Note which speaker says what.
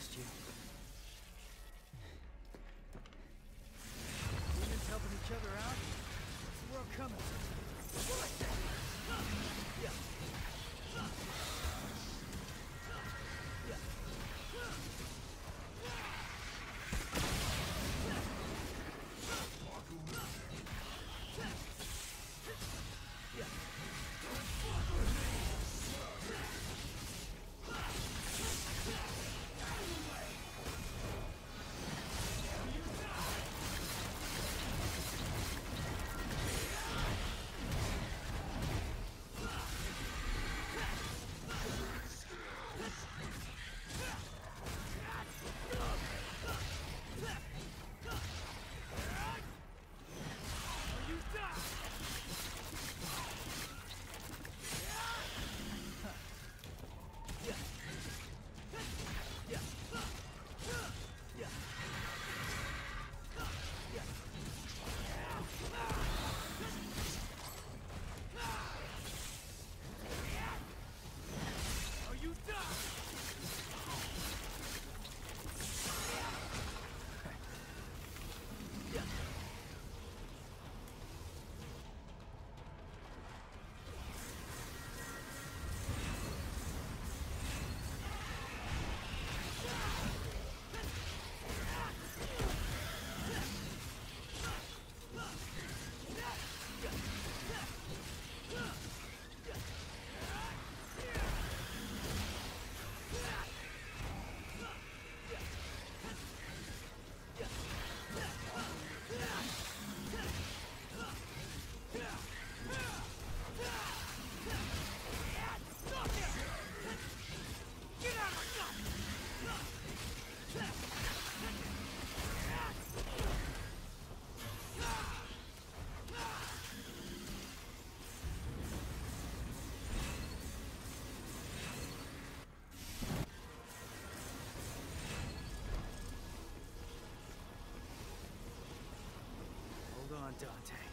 Speaker 1: trust you. Humans helping each other out? What's the coming? Are Dante.